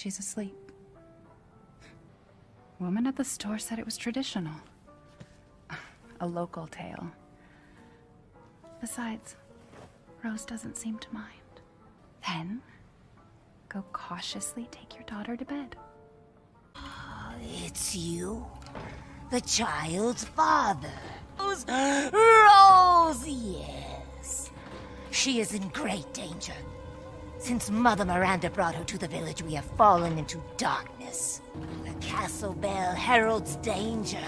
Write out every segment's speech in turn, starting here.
she's asleep. Woman at the store said it was traditional. A local tale. Besides, Rose doesn't seem to mind. Then, go cautiously take your daughter to bed. It's you, the child's father. Rose, Rose, yes. She is in great danger. Since Mother Miranda brought her to the village, we have fallen into darkness. The castle bell heralds danger.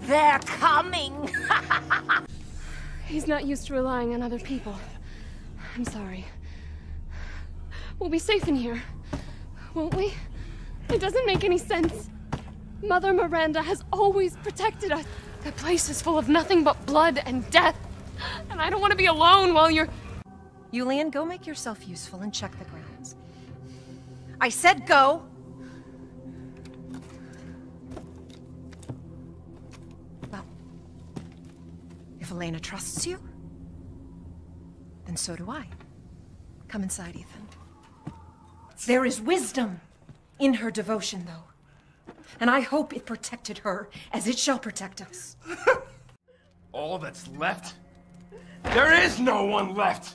They're coming! He's not used to relying on other people. I'm sorry. We'll be safe in here, won't we? It doesn't make any sense. Mother Miranda has always protected us. That place is full of nothing but blood and death. And I don't want to be alone while you're... Yulian, go make yourself useful and check the grounds. I said go! Well, if Elena trusts you, then so do I. Come inside, Ethan. There is wisdom in her devotion, though. And I hope it protected her as it shall protect us. All that's left? There is no one left!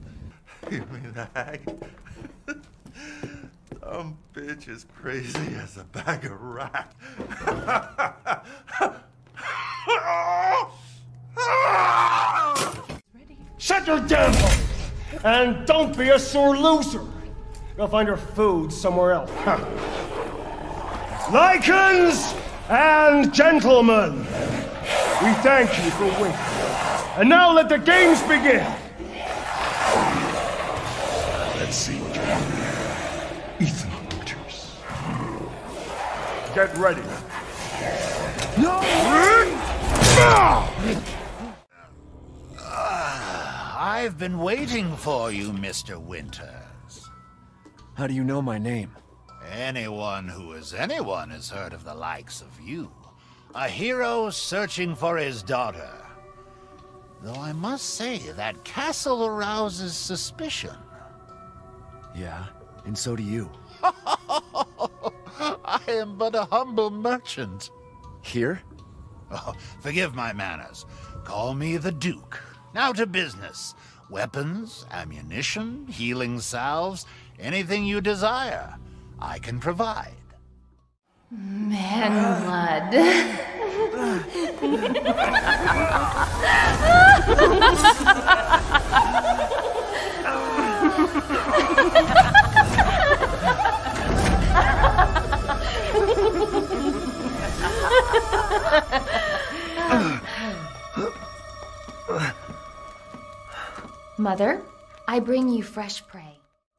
Give me the hag. Dumb bitch is crazy as a bag of rat. Shut your damn mouth! And don't be a sore loser. Go find your food somewhere else. Lycans and gentlemen, we thank you for waiting. And now let the games begin. Let's see. Ethan Winters. Get ready. No! Ah, I've been waiting for you, Mr. Winters. How do you know my name? Anyone who is anyone has heard of the likes of you. A hero searching for his daughter. Though I must say, that castle arouses suspicion. Yeah, and so do you. I am but a humble merchant. Here? Oh, forgive my manners. Call me the Duke. Now to business. Weapons, ammunition, healing salves, anything you desire, I can provide. Man blood. Mother, I bring you fresh prey.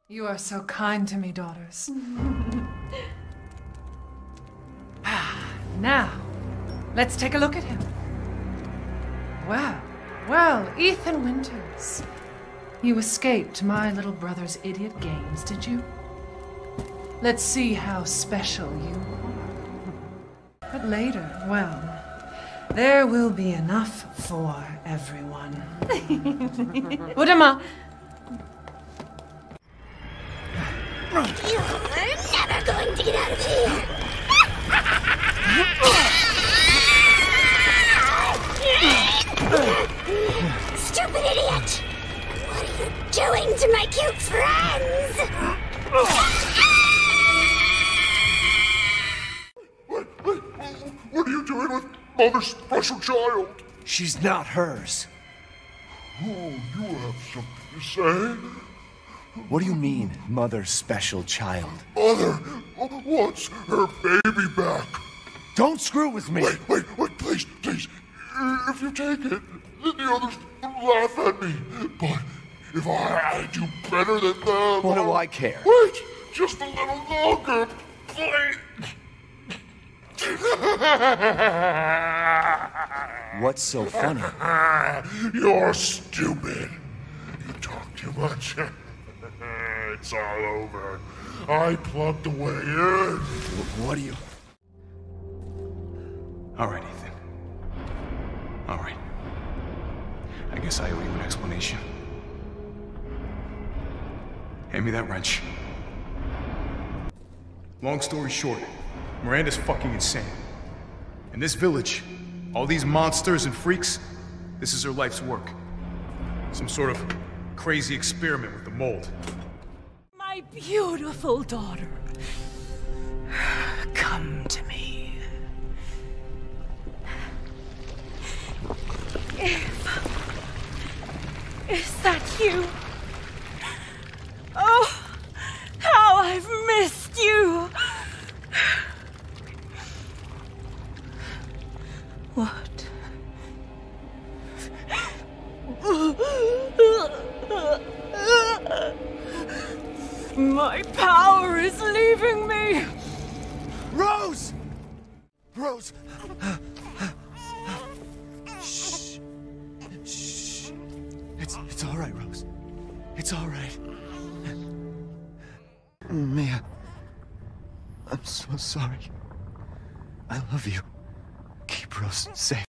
You are so kind to me, daughters. Ah, now, let's take a look at him. Well, well, Ethan Winters. You escaped my little brother's idiot games, did you? Let's see how special you are. But later, well, there will be enough for everyone. Udama! You're never going to get out of here! to my cute friends? What what, what are you doing with Mother's special child? She's not hers. Oh, you have something to say? What do you mean, mother's special child? Mother wants her baby back. Don't screw with me. Wait, wait, wait, please, please. If you take it, then the others will laugh at me. But if I had do better than them. What do I care? Wait, just a little longer, please. What's so funny? You're stupid. You talk too much. it's all over. I plugged the way in. What do you... All right, Ethan. All right. I guess I owe you an explanation. Hand me that wrench. Long story short, Miranda's fucking insane. In this village, all these monsters and freaks, this is her life's work. Some sort of crazy experiment with the mold. My beautiful daughter. Come to me. Eva. Is that you? My power is leaving me. Rose! Rose! Shh. Shh. It's, it's all right, Rose. It's all right. Mia. I'm so sorry. I love you. Keep Rose safe.